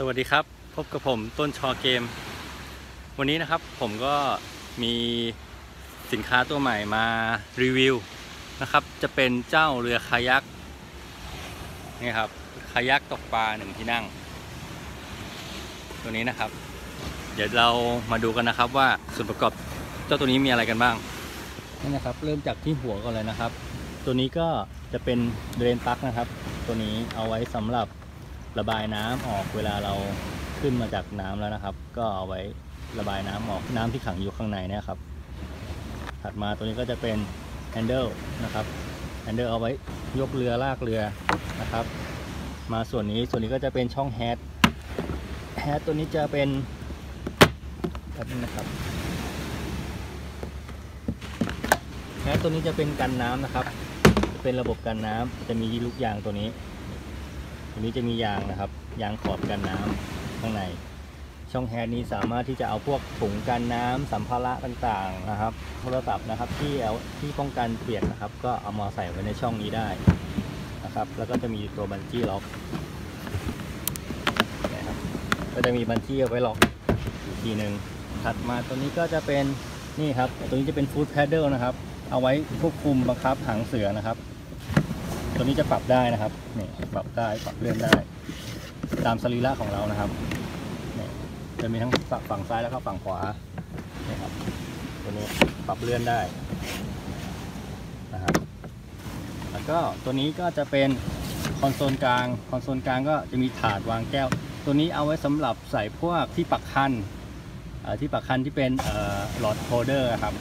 สวัสดีครับ พบกับผมต้นชอเกม วันนี้นะครับผมก็มีสินค้าตัวใหม่มารีวิวนะครับ จะเป็นเจ้าเรือคายักนี่ครับคายักตกปลาหนึ่งที่นั่ง ตัวนี้นะครับ เดี๋ยวเรามาดูกันนะครับว่าส่วนประกอบเจ้าตัวนี้มีอะไรกันบ้างนี่นะครับ เริ่มจากที่หัวก่อนเลยนะครับ ตัวนี้ก็จะเป็นเดรนปลั๊กนะครับ ตัวนี้เอาไว้สำหรับ ระบายน้ำออกเวลาเราขึ้นมาจากน้ำแล้วนะครับ ก็เอาไว้ระบายน้ำออกน้ำที่ขังอยู่ข้างในนะครับ ถัดมาตัวนี้ก็จะเป็นแฮนเดิลนะครับแฮนเดิลเอาไว้ยกเรือลากเรือนะครับ มาส่วนนี้ส่วนนี้ก็จะเป็นช่องแฮดแฮดตัวนี้จะเป็นแบบนี้นะครับแฮดตัวนี้จะเป็นกันน้ำนะครับ เป็นระบบกันน้ำจะมีลูกยางตัวนี้ ตัวนี้จะมียางนะครับ ยางขอบกันน้ำข้างใน ช่องแฮนด์นี้สามารถที่จะเอาพวกถุงกันน้ำสัมภาระต่างๆนะครับ โทรศัพท์นะครับที่เอาที่ป้องกันเปียกนะครับ ก็เอามาใส่ไว้ในช่องนี้ได้นะครับ แล้วก็จะมีตัวบันจี้ล็อกนะครับก็จะมีบันจี้เอาไว้ล็อกอีกทีหนึ่งถัดมาตัวนี้ก็จะเป็นนี่ครับตัวนี้จะเป็นฟู้ดแพดเดิลนะครับ เอาไว้ควบคุมบังคับหางเสือนะครับ ตัวนี้จะปรับได้นะครับนี่ปรับได้ปรับเลื่อนได้ ตามสรีระของเรานะครับนี่จะมีทั้งฝั่งซ้ายแล้วก็ฝั่งขวานี่ครับตัวนี้ปรับเลื่อนได้นะครับแล้วก็ตัวนี้ก็จะเป็นคอนโซลกลางคอนโซลกลางก็จะมีถาดวางแก้ว ตัวนี้เอาไว้สำหรับใส่พวกที่ปักคันที่ปักคันที่เป็นหลอดโฮเดอร์ครับ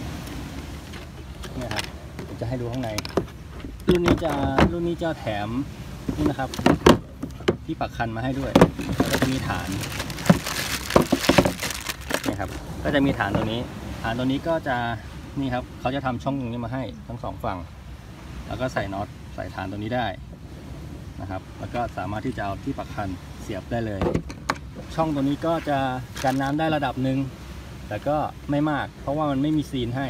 นี่ครับผมจะให้ดูข้างใน รุ่นนี้จะรุ่นนี้จะแถมนี่นะครับ ที่ปักคันมาให้ด้วยแล้วก็จะมีฐานนี่ครับ ก็จะมีฐานตัวนี้ ฐานตัวนี้ก็จะนี่ครับเขาจะทำช่องตรงนี้มาให้ทั้งสองฝั่ง แล้วก็ใส่น็อตใส่ฐานตัวนี้ได้นะครับ แล้วก็สามารถที่จะเอาที่ปักคันเสียบได้เลย ช่องตัวนี้ก็จะกันน้ำได้ระดับหนึ่งแต่ก็ไม่มาก เพราะว่ามันไม่มีซีนให้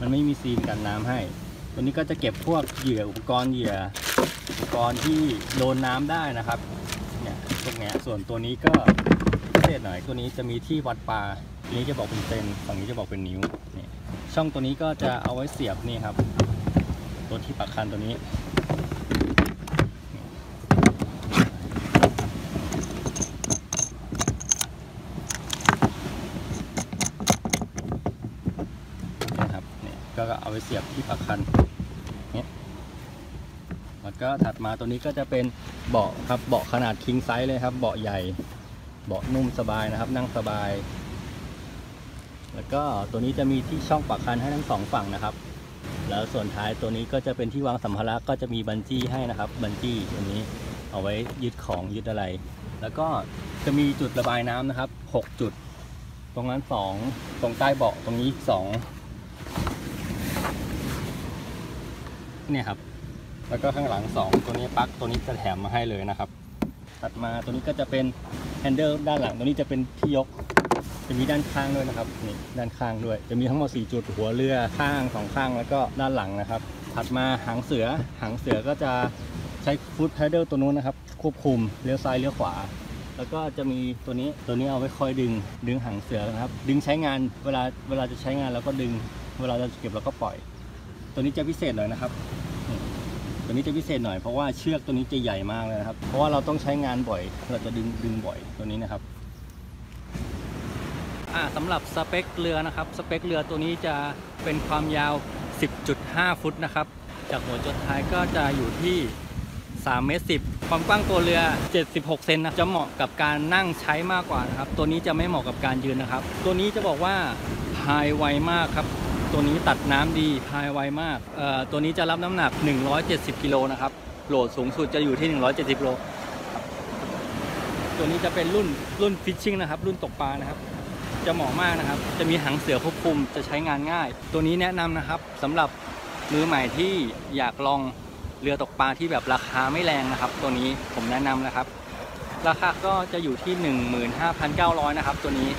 มันไม่มีซีนกันน้ำให้ ตัวนี้ก็จะเก็บพวกเหยื่ออุปกรณ์เหยื่ออุปกรณ์ที่โดนน้ำได้นะครับเนี่ยพวกเนี้ยส่วนตัวนี้ก็พิเศษหน่อยตัวนี้จะมีที่วัดปลาตันนี้จะบอกเป็นเซนฝั่งนี้จะบอกเป็นนิ้วนี่ช่องตัวนี้ก็จะเอาไว้เสียบนี่ครับตัวที่ปักคันตัวนี้ ก็เอาไปเสียบที่ปลักคันเนี่ยแล้วก็ถัดมาตัวนี้ก็จะเป็นเบาะครับเบาะขนาดคิงไซส์เลยครับ เบาะใหญ่ เบาะนุ่มสบายนะครับ นั่งสบาย แล้วก็ตัวนี้จะมีที่ช่องปลักคันให้ทั้งสองฝั่งนะครับ แล้วส่วนท้ายตัวนี้ก็จะเป็นที่วางสัมภาระก็จะมีบันจี้ให้นะครับ บันจี้ตัวนี้เอาไว้ยึดของยึดอะไร แล้วก็จะมีจุดระบายน้ำนะครับ 6 จุด ตรงนั้น 2 ตรงใต้เบาะตรงนี้ 2 เนี่ยครับ แล้วก็ข้างหลัง 2 ตัวนี้ปลั๊กตัวนี้จะแถมมาให้เลยนะครับถัดมาตัวนี้ก็จะเป็นแฮนเดิลด้านหลัง ตัวนี้จะเป็นที่ยก จะมีด้านข้างด้วยนะครับนี่ด้านข้างด้วย จะมีทั้งหมด4จุดหัวเรือข้างสองข้างแล้วก็ด้านหลังนะครับ ถัดมาหางเสือหางเสือก็จะใช้ฟุตแพดเดิลตัวนู้นนะครับ ควบคุมเลี้ยวซ้ายเลี้ยวขวาแล้วก็จะมีตัวนี้ตัวนี้เอาไว้คอยดึงดึงหางเสือนะครับ ดึงใช้งานเวลาเวลาจะใช้งานเราก็ดึง เวลาเราจะเก็บเราก็ปล่อย ตัวนี้จะพิเศษหน่อยนะครับ ตัวนี้จะพิเศษหน่อยเพราะว่าเชือกตัวนี้จะใหญ่มากเลยนะครับ เพราะว่าเราต้องใช้งานบ่อย เราจะดึงดึงบ่อยตัวนี้นะครับอ่าสำหรับสเปคเรือนะครับ สเปคเรือตัวนี้จะเป็นความยาว 10.5 ฟุตนะครับ จากหัวจนท้ายก็จะอยู่ที่3เมตร10 ความกว้างตัวเรือ 76 เซนนะจะเหมาะกับการนั่งใช้มากกว่านะครับ ตัวนี้จะไม่เหมาะกับการยืนนะครับ ตัวนี้จะบอกว่าพายไวมากครับ ตัวนี้ตัดน้ำดีพายไวมาก ตัวนี้จะรับน้ำหนัก 170 กิโลนะครับ โหลดสูงสุดจะอยู่ที่ 170กิโล ตัวนี้จะเป็นรุ่นรุ่นฟิชชิ่งนะครับ รุ่นตกปลานะครับ จะเหมาะมากนะครับ จะมีหางเสือควบคุม จะใช้งานง่าย ตัวนี้แนะนำนะครับสำหรับมือใหม่ที่อยากลองเรือตกปลาที่แบบราคาไม่แรงนะครับ ตัวนี้ผมแนะนำนะครับ ราคาก็จะอยู่ที่ 15,900นะครับ ตัวนี้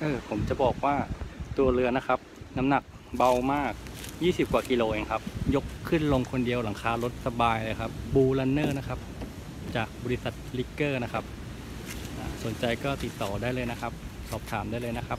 เออผมจะบอกว่า ตัวเรือนะครับ น้ำหนักเบามาก 20 กว่ากิโลเองครับ ยกขึ้นลงคนเดียวหลังคารถสบายเลยครับ Bluerunner นะครับ จากบริษัท Rigger นะครับ สนใจก็ติดต่อได้เลยนะครับ สอบถามได้เลยนะครับ